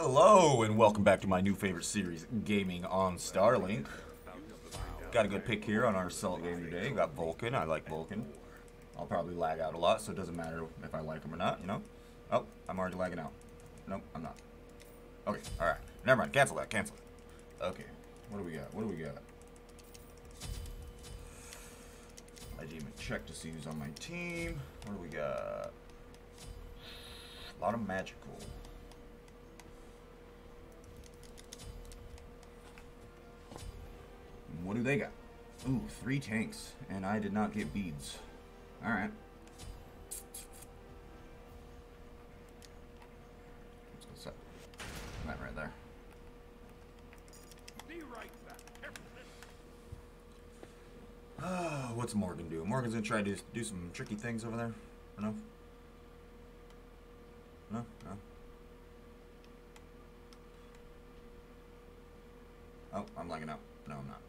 Hello, and welcome back to my new favorite series, Gaming on Starlink. Got a good pick here on our Assault game today. Got Vulcan. I like Vulcan. I'll probably lag out a lot, so it doesn't matter if I like him or not, you know? Oh, I'm already lagging out. Nope, I'm not. Okay, alright. Never mind. Cancel that. Cancel it. Okay. What do we got? What do we got? I didn't even check to see who's on my team. What do we got? A lot of magical. What do they got? Ooh, three tanks, and I did not get beads. Alright. Let's go set that right there. Be right back. Ah, what's Morgan do? Morgan's gonna try to do some tricky things over there. No? No? No? Oh, I'm lagging out. No, I'm not.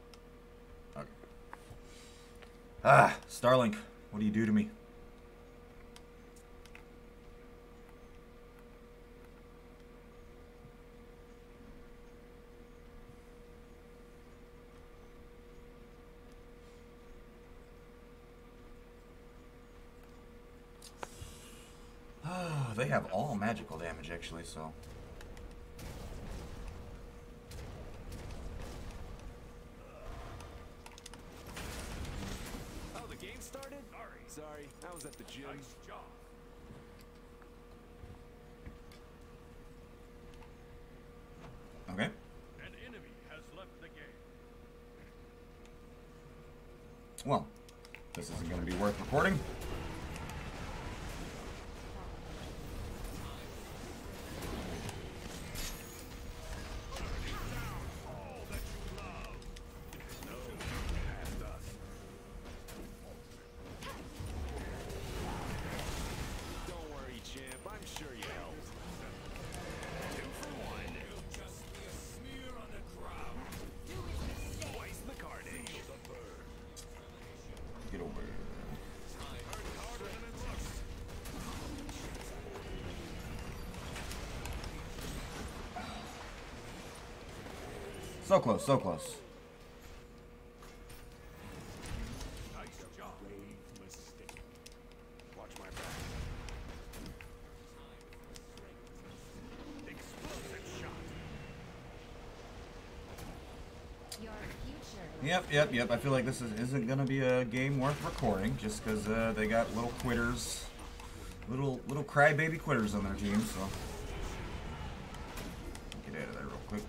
Okay. Ah, Starlink, what do you do to me? Ah, they have all magical damage actually, so. Oh, the game started? Sorry. Sorry, I was at the gym. Nice job. Okay. An enemy has left the game. Well, this isn't going to be worth recording. So close, so close. Yep, yep, yep. I feel like this is, isn't going to be a game worth recording just because uh, they got little quitters, little little crybaby quitters on their team, so. Get out of there real quick.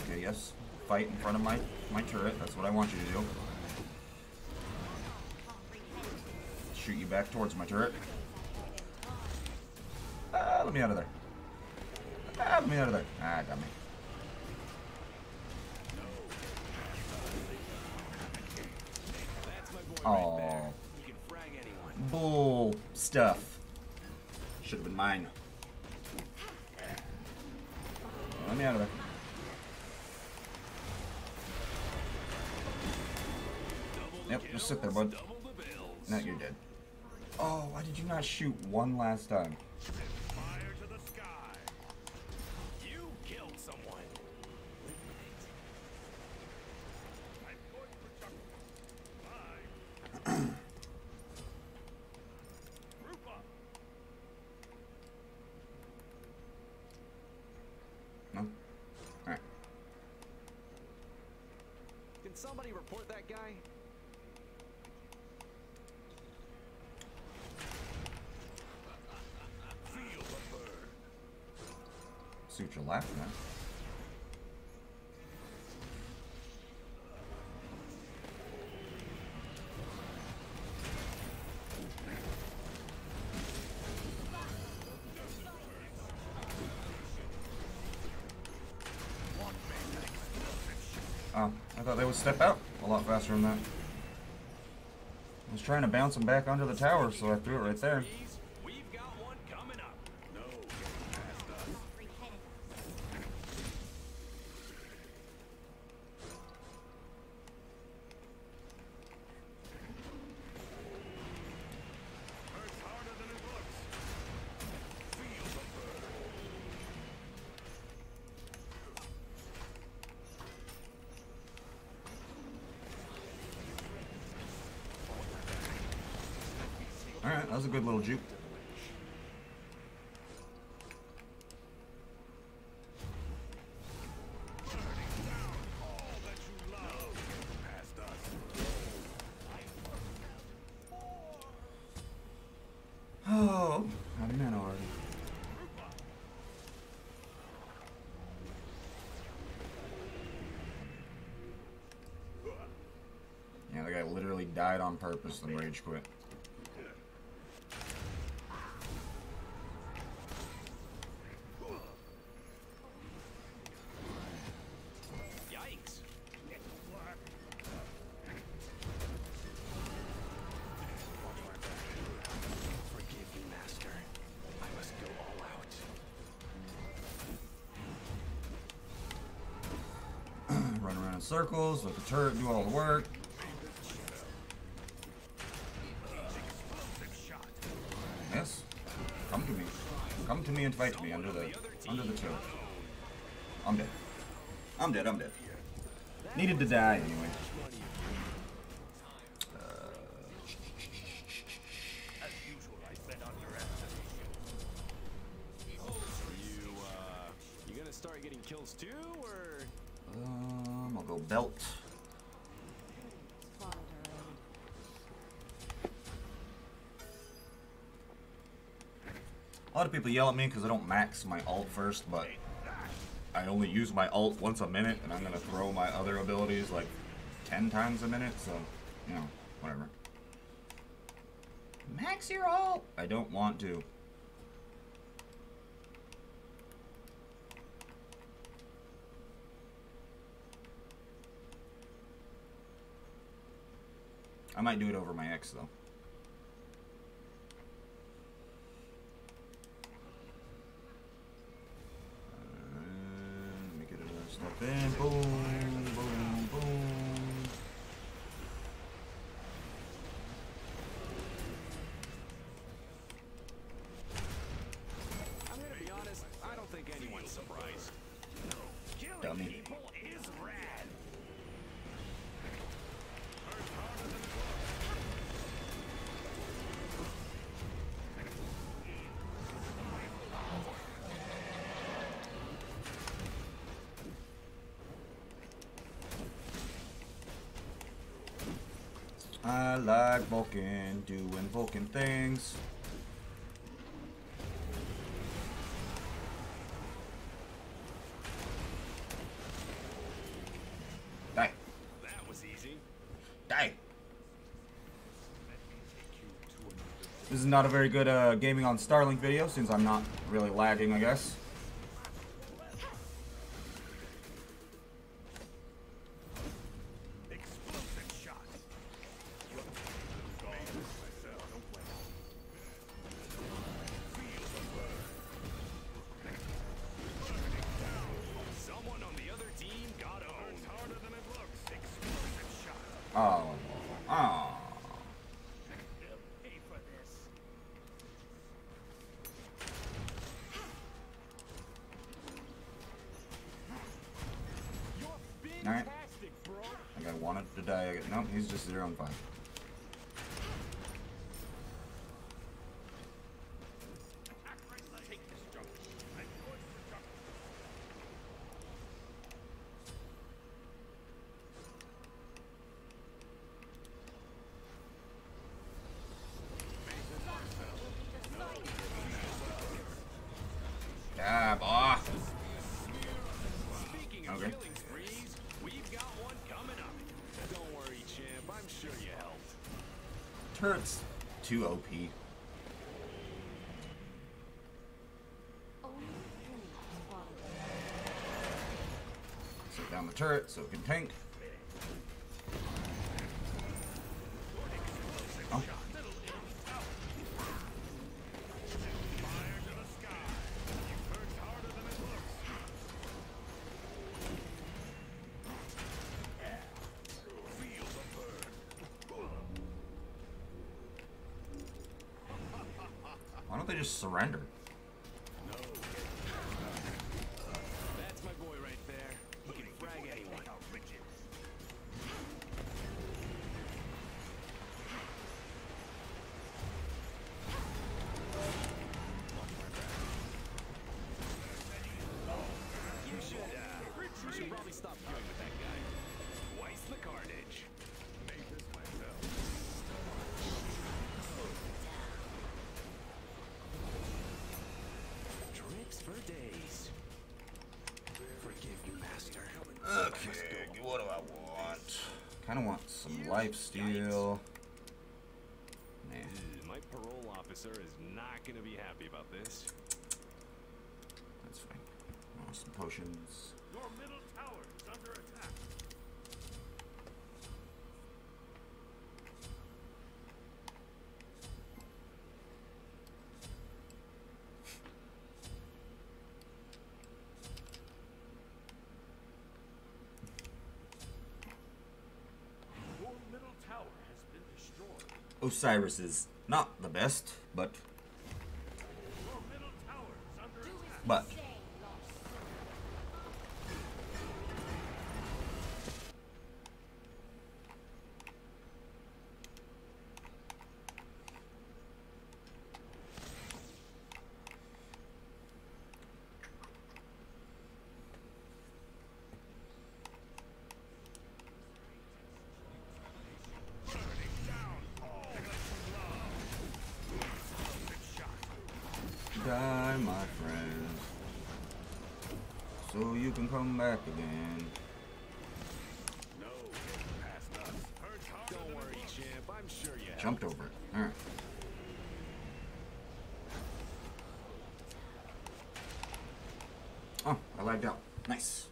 Okay, yes. Fight in front of my, my turret. That's what I want you to do. Shoot you back towards my turret. Ah, let me out of there. Ah, let me out of there. Ah, got me. Anyone. Bull stuff. Should have been mine. Let me out of there. Yep, just sit there, bud. Now you're dead. Oh, why did you not shoot one last time? Fire to the sky. You killed someone. I'm going for Chuck. Bye. Group up. No? Alright. Can somebody report that guy? Feel the burn. What you're laughing at. Oh, I thought they would step out a lot faster than that. I was trying to bounce them back under the tower, so I threw it right there. Please, we've got one coming up. No, getting past us. Hurts harder than it looks. Feel the burn. Little juke. Oh, of mana already. Yeah, the guy literally died on purpose and rage quit. In circles, let the turret do all the work. Yes. Come to me. Come to me and fight me under the under the turret. I'm dead. I'm dead, I'm dead. Needed to die anyway. Yell at me because I don't max my ult first, but I only use my ult once a minute, and I'm gonna throw my other abilities like 10 times a minute, so, you know, whatever. Max your ult! I don't want to. I might do it over my X, though. And Let me get in. Boom, boom, boom. I'm gonna be honest, I don't think anyone's surprised. Dummy. people is rad. I like Vulcan, doing Vulcan things. Die. That was easy. Die. This is not a very good uh, gaming on Starlink video since I'm not really lagging, I guess. Oh. Oh. Alright. I got wanted to die. Nope, he's just 0 and 5. Turret's too OP. Only three, Father. Set down the turret so it can tank. Don't they just surrender? Okay, what do I want? Kind of want some life steal. Nah, My parole officer is not gonna be happy about this. that's fine. I some potions. Your middle tower is under attack. Your middle tower has been destroyed. Osiris is not the best, but Your middle tower is under attack. but Say, lost soul. die, my friend, so you can come back again. No, Don't worry, champ. I'm sure you Jumped over it. All right. Oh, I lagged out. Nice.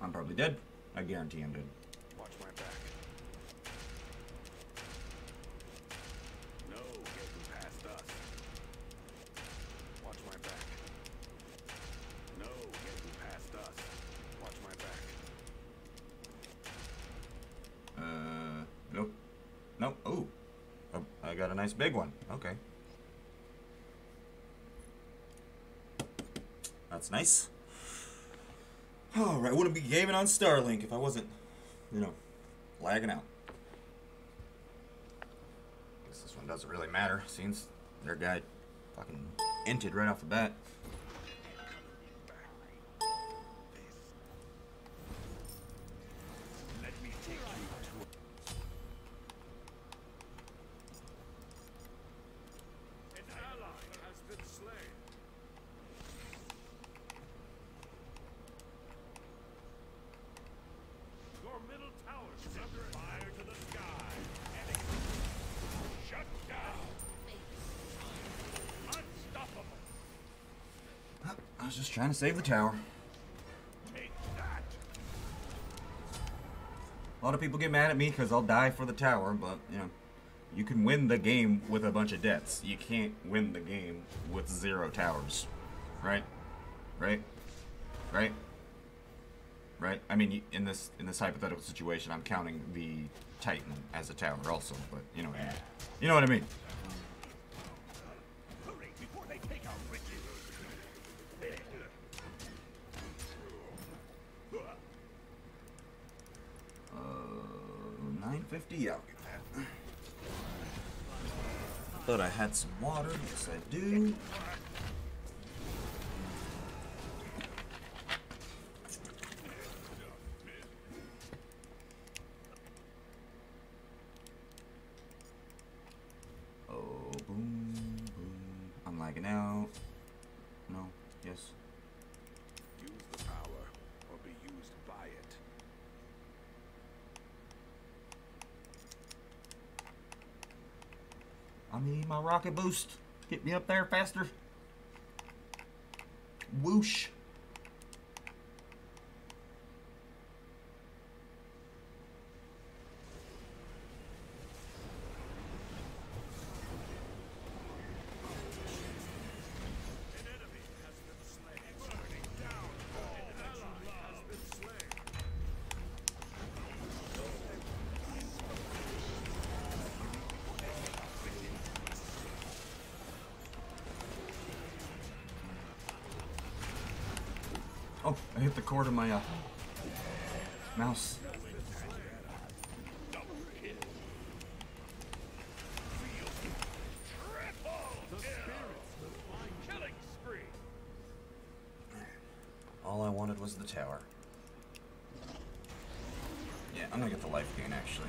I'm probably dead. I guarantee I'm dead. Watch my back. No getting past us. Watch my back. No getting past us. Watch my back. Uh, nope. Nope. Ooh. Oh, I got a nice big one. Okay. That's nice. Alright, wouldn't be gaming on Starlink if I wasn't, you know, lagging out. Guess this one doesn't really matter, since their guy fucking entered right off the bat. Was just trying to save the tower. A lot of people get mad at me because I'll die for the tower, but you know, you can win the game with a bunch of deaths. You can't win the game with zero towers, right? Right? Right? Right? I mean, in this in this hypothetical situation, I'm counting the Titan as a tower also, but you know. You know what I mean? 950. I'll get that. Thought I had some water. Yes, I do. Oh, boom, boom. I'm lagging out. No. Yes. Use the power or be used by it. Need my rocket boost. Get me up there faster. Whoosh. An enemy has been slain. Burning down. An ally has been slain. Oh, I hit the cord of my uh, mouse. All I wanted was the tower. Yeah, I'm gonna get the life gain actually.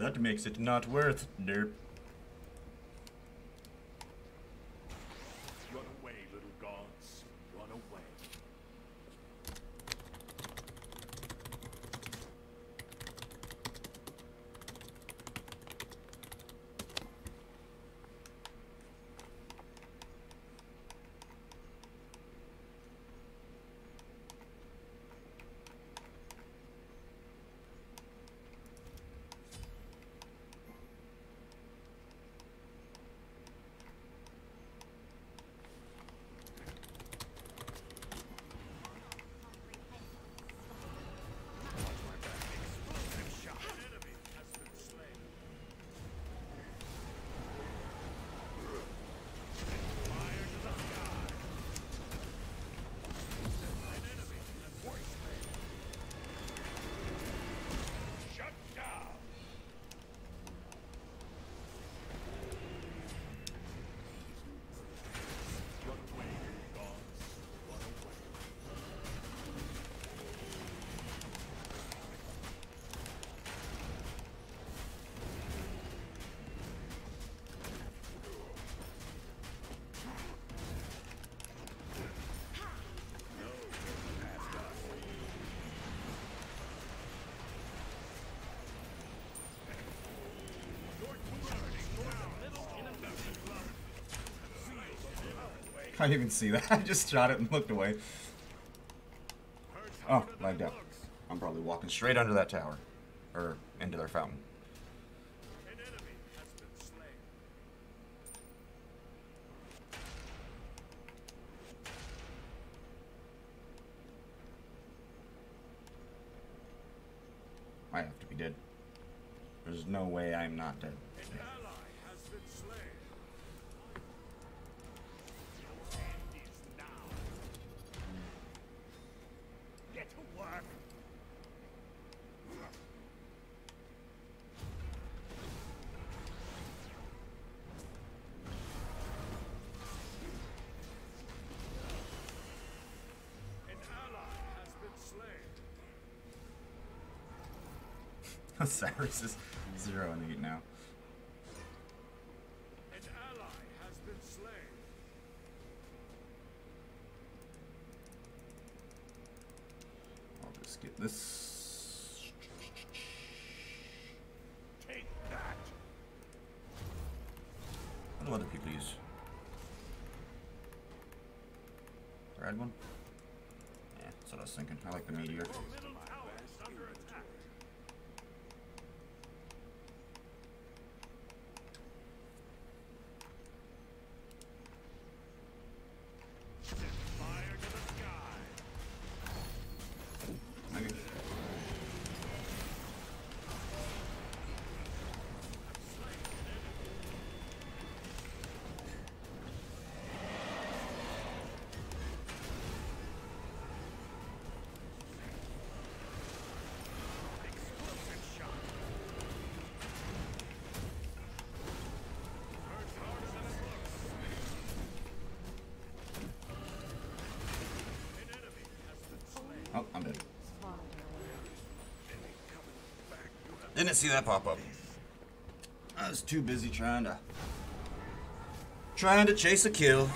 That makes it not worth derp. Run away, little gods. Run away. Explosive shot. An enemy has been slain. Fire to the sky. An enemy has been slain. Shut down. Run away, little gods. Run away. I didn't even see that. I just shot it and looked away. Oh, lagged out. I'm probably walking straight under that tower. Or into their fountain. Osiris is 0 and 8 now. An ally has been slain. I'll just get this. Take that. What do other people use? Red one? Yeah, that's what I was thinking. I like the meteor. Your middle tower is under attack. Set fire to the sky. Okay. Explosive shot. Hurts harder than it looks. An enemy has been slain. Oh, I'm dead. Didn't see that pop up. I was too busy trying to trying to chase a kill.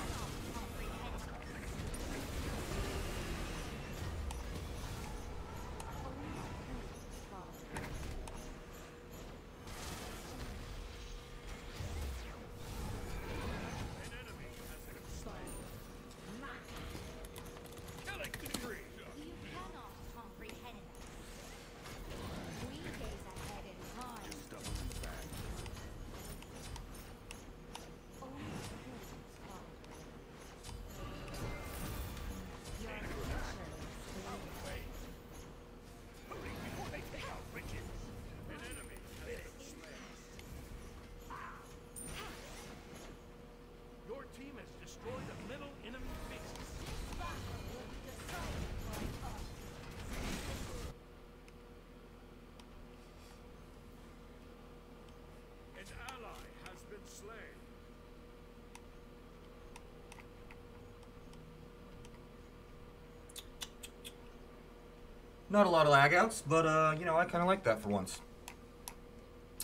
Not a lot of lag outs, but uh, you know, I kind of like that for once.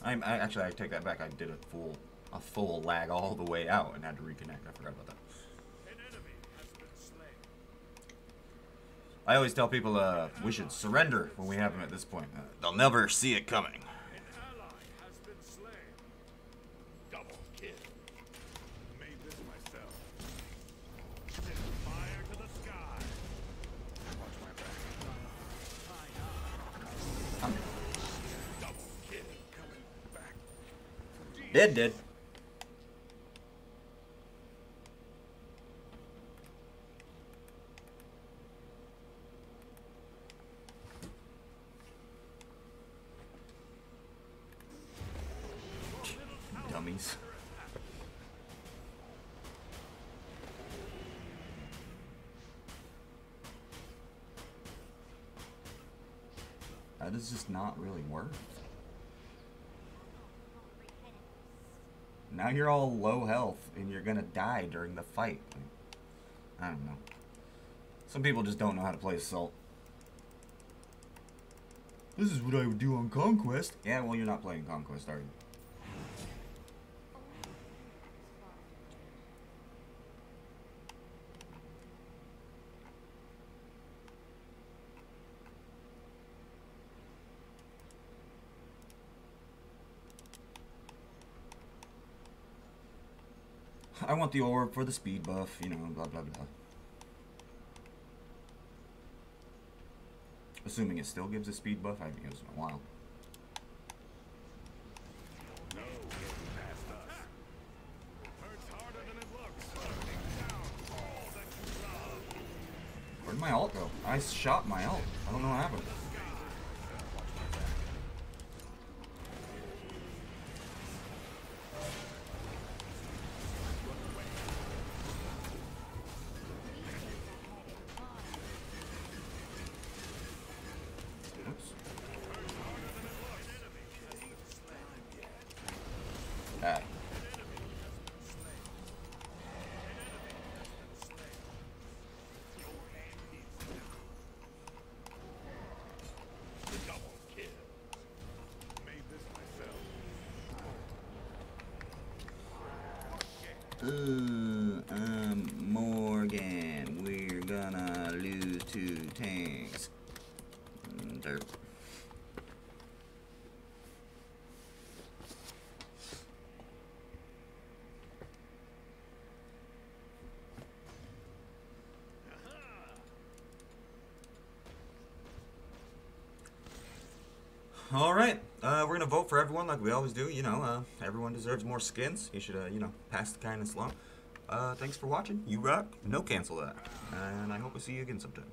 I'm I, actually I take that back. I did a full a full lag all the way out and had to reconnect. I forgot about that. I always tell people uh, we should surrender when we have them at this point. Uh, they'll never see it coming. Dead, dead. Dummies. That is just not really worth. Now you're all low health and you're gonna die during the fight. I don't know. Some people just don't know how to play Assault. This is what I would do on Conquest. Yeah, well, you're not playing Conquest, are you? I want the orb for the speed buff, you know, blah blah blah. Assuming it still gives a speed buff, I haven't used it in a while. Where'd my ult go? I shot my ult. I don't know what happened. Uh, um, Morgan, we're gonna lose two tanks. Mm, Derp. All right, uh, we're gonna vote for everyone like we always do. You know, uh, everyone deserves more skins. You should, uh, you know, pass the kindness along. Uh, thanks for watching. You rock. No cancel that, and I hope we see you again sometime.